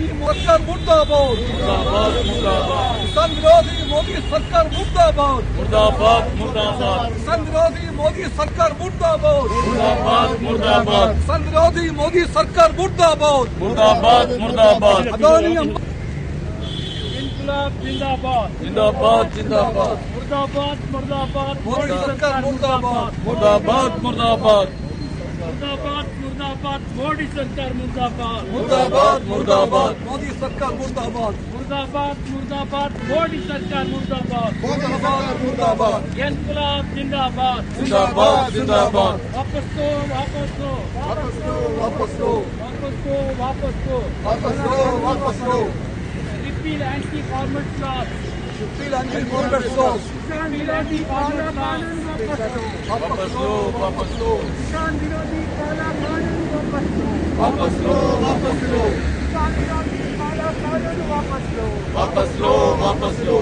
अदानी सरकार मुर्दाबाद। मुर्दाबाद मुर्दाबाद किसान विरोधी मोदी सरकार मुर्दाबाद। मुर्दाबाद मुर्दाबाद। किसान विरोधी मोदी सरकार मुर्दाबाद। मुर्दाबाद मुर्दाबाद। किसान विरोधी मोदी सरकार मुर्दाबाद। मुर्दाबाद मुर्दाबाद। अदानी इनकलाब जिंदाबाद। जिंदाबाद जिंदाबाद। मुर्दाबाद मुर्दाबाद। मोदी सरकार मुर्दाबाद। मुर्दाबाद मुर्दाबाद। मुर्दाबाद मुर्दाबाद मोदी सरकार मुर्दाबाद। मुर्दाबाद मुर्दाबाद मोदी सरकार मुर्दाबाद। मुर्दाबाद मुर्दाबाद मोदी सरकार मुर्दाबाद। मुर्दाबाद मुर्दाबाद। इनकलाब जिंदाबाद। जिंदाबाद जिंदाबाद। वापस लो वापस लो वापस लो वापस लो वापस लो वापस लो वापस लो वापस लो repeal anti farmer class You feel angry, go back slow. Wapas lo, wapas lo. Wapas lo, wapas lo. Wapas lo, wapas lo. Wapas lo, wapas lo.